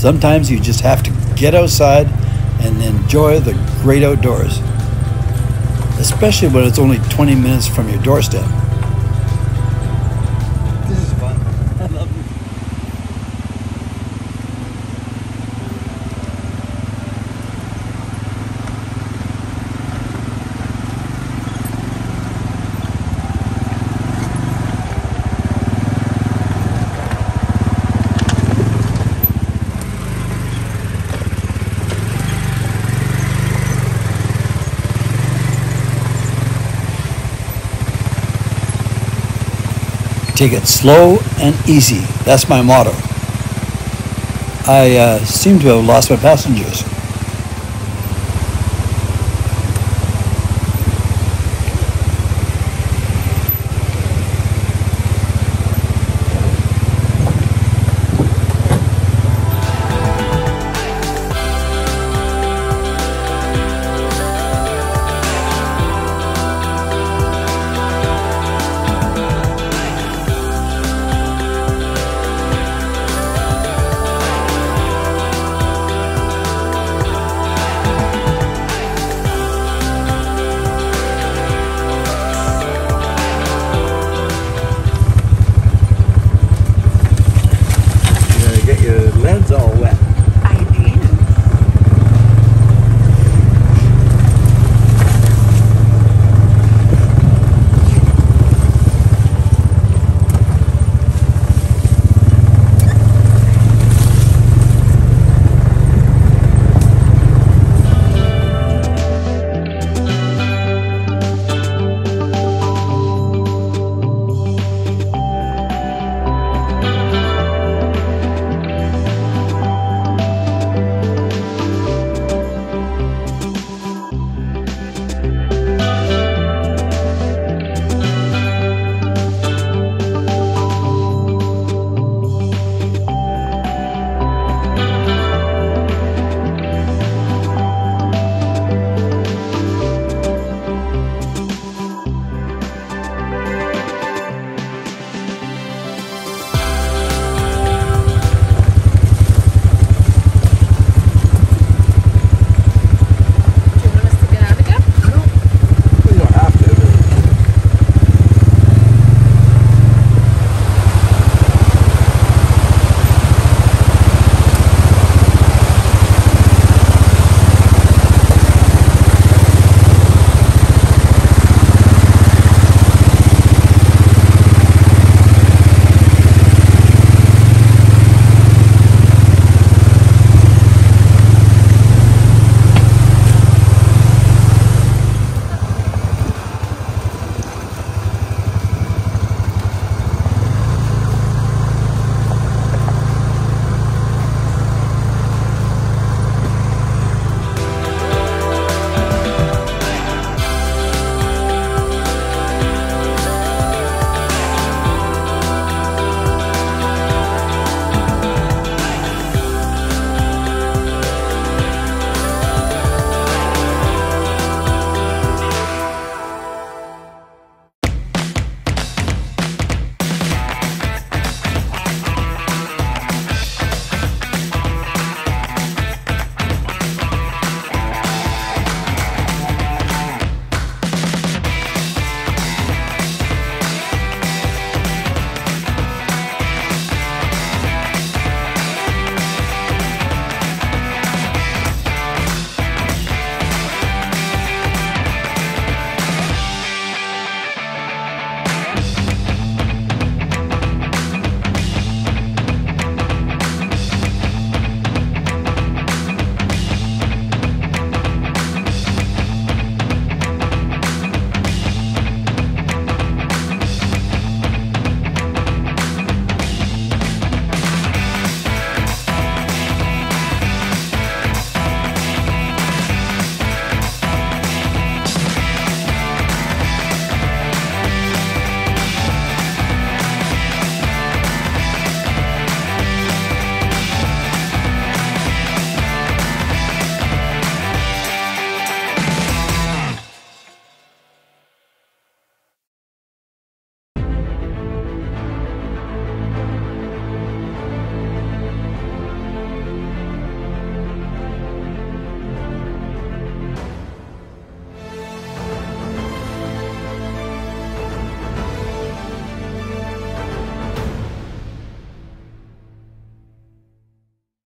Sometimes you just have to get outside and enjoy the great outdoors, especially when it's only 20 minutes from your doorstep. Take it slow and easy. That's my motto. I uh, seem to have lost my passengers.